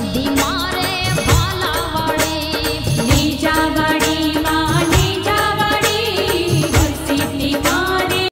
the mind.